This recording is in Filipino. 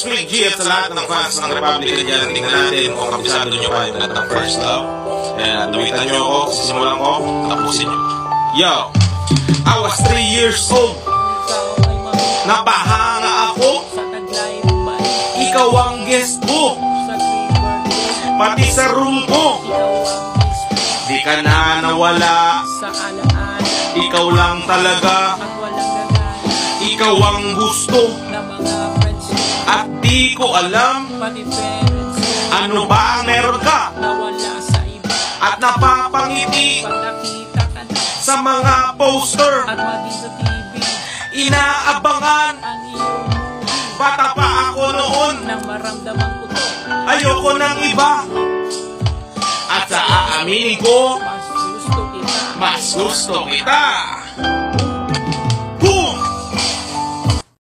First Week G at sa lahat ng fans ng Republic dyan, tingnan natin kung kabisado nyo ba yung ng First Love. Kaya tuwitan nyo ako, sisimulan ko, tapusin nyo. Yo! I was 3 years old, napahanga ako, ikaw ang guest birthday pati sa room ko. Di ka na nawala, ikaw lang talaga, ikaw ang gusto. Na mga At di ko alam, ano ba ang meron ka? At napapangiti sa mga poster, inaabangan. Bata pa ako noon, ayoko ng iba. At sa aaminin ko, Mas gusto kita mas gusto kita.